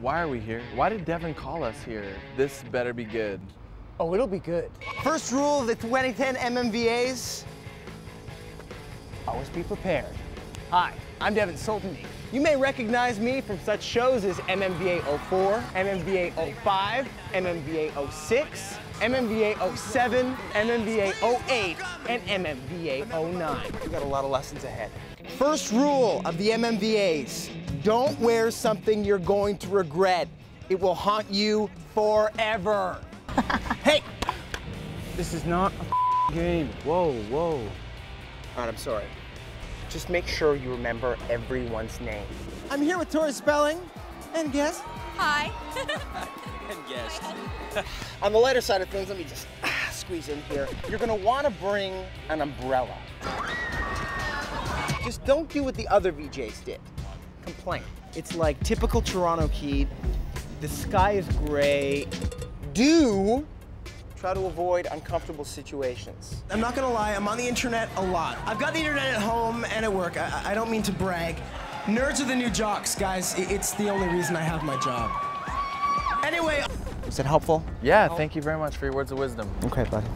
Why are we here? Why did Devon call us here? This better be good. Oh, it'll be good. First rule of the 2010 MMVAs, always be prepared. Hi, I'm Devon Soltendieck. You may recognize me from such shows as MMVA 04, MMVA 05, MMVA 06, MMVA 07, MMVA 08, and MMVA 09. We got a lot of lessons ahead. First rule of the MMVAs, don't wear something you're going to regret. It will haunt you forever. hey, this is not a game. Whoa, whoa. All right, I'm sorry. Just make sure you remember everyone's name. I'm here with Tori Spelling and guest. Hi. And guest. On the lighter side of things, let me just ah, squeeze in here. You're gonna wanna bring an umbrella. Just don't do what the other VJs did. Complain. It's like typical Toronto kid. The sky is gray. Do try to avoid uncomfortable situations. I'm not gonna lie, I'm on the internet a lot. I've got the internet at home and at work. I, I don't mean to brag. Nerds are the new jocks, guys. It's the only reason I have my job. Anyway, Is that helpful? Yeah, thank you very much for your words of wisdom. Okay, buddy.